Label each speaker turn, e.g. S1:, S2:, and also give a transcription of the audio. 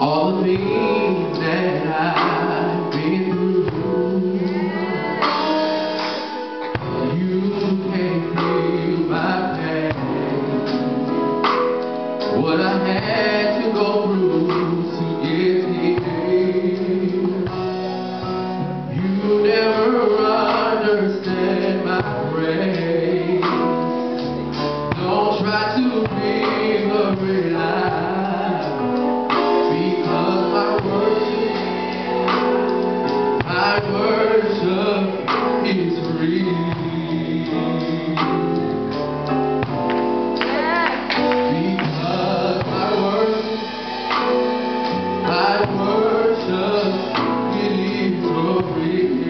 S1: All the things that I've been through, you my pain. What I had to go through. usufruir